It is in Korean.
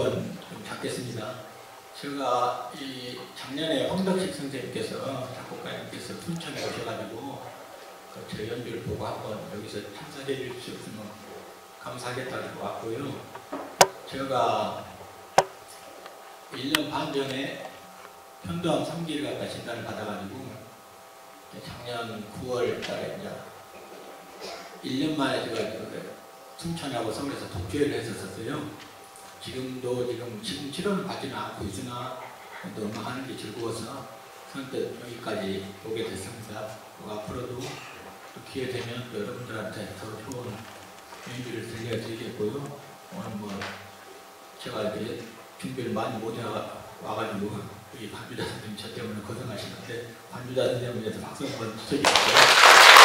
한번 좀 잡겠습니다. 제가 이 작년에 황덕식 선생님께서 작곡가님께서 순천에 오셔가지고 그제 연주를 보고 한번 여기서 참석해 있으면 감사하겠다고 왔고요. 제가 1년 반 전에 편도암 3기를 갖다 진단을 받아가지고 작년 9월 달에 이제 1년 만에 제가 그 순천하고 서울에서 독주회를 했었어요. 지금도 지금 지금 치료는 받지는 않고 있으나 너무 하는 게 즐거워서 선뜻 여기까지 오게 됐습니다. 또 앞으로도 또 기회 되면 또 여러분들한테 더 좋은 연주를 들려드리겠고요. 오늘 뭐 제가 이렇게 준비를 많이 못 해 와가지고 이 반주자 선생님 저 때문에 고생하시는데 반주자 선생님한테 박수 한번 쳐주십시오.